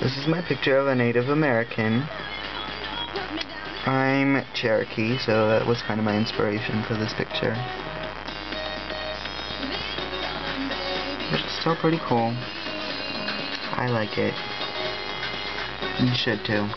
This is my picture of a Native American. I'm Cherokee, so that was kind of my inspiration for this picture. It's still pretty cool. I like it. You should too.